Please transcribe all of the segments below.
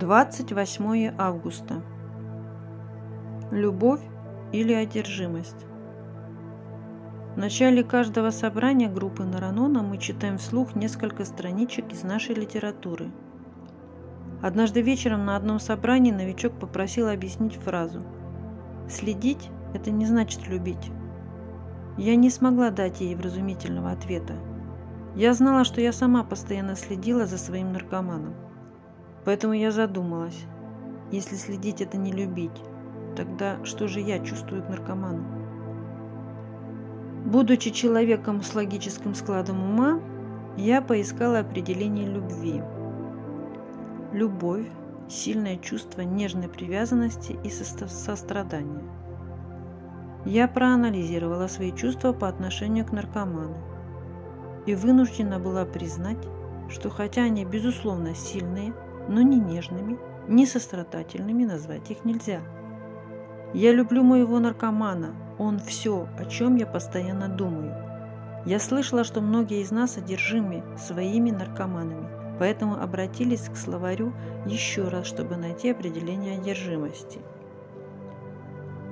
28 августа. Любовь или одержимость? В начале каждого собрания группы Наранона мы читаем вслух несколько страничек из нашей литературы. Однажды вечером на одном собрании новичок попросил объяснить фразу «Следить – это не значит любить». Я не смогла дать ей вразумительного ответа. Я знала, что я сама постоянно следила за своим наркоманом. Поэтому я задумалась, если следить это не любить, тогда что же я чувствую к наркоману? Будучи человеком с логическим складом ума, я поискала определение любви. Любовь – сильное чувство нежной привязанности и сострадания. Я проанализировала свои чувства по отношению к наркоману и вынуждена была признать, что хотя они безусловно сильные – но ни нежными, ни сострадательными назвать их нельзя. Я люблю моего наркомана, он все, о чем я постоянно думаю. Я слышала, что многие из нас одержимы своими наркоманами, поэтому обратились к словарю еще раз, чтобы найти определение одержимости.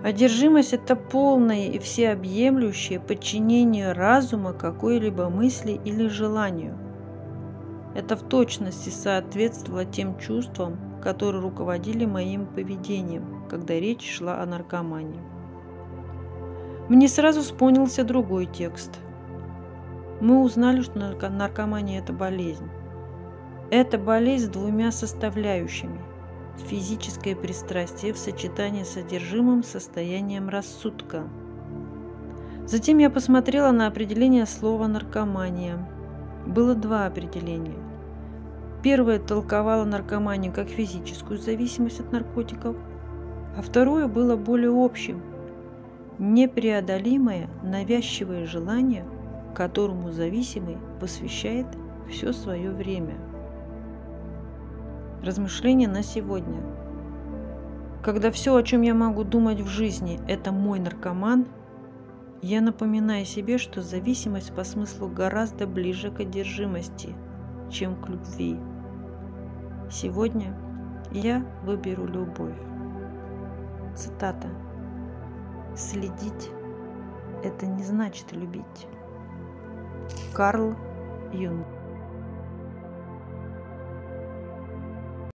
Одержимость – это полное и всеобъемлющее подчинение разума какой-либо мысли или желанию – это в точности соответствовало тем чувствам, которые руководили моим поведением, когда речь шла о наркомании. Мне сразу вспомнился другой текст. Мы узнали, что наркомания – это болезнь. Это болезнь с двумя составляющими – физическое пристрастие в сочетании с содержимым состоянием рассудка. Затем я посмотрела на определение слова «наркомания». Было два определения. Первое толковало наркоманию как физическую зависимость от наркотиков, а второе было более общим – непреодолимое навязчивое желание, которому зависимый посвящает все свое время. Размышления на сегодня. Когда все, о чем я могу думать в жизни, это мой наркоман, я напоминаю себе, что зависимость по смыслу гораздо ближе к одержимости – чем к любви. Сегодня я выберу любовь. Цитата. Следить – это не значит любить. Карл Юнг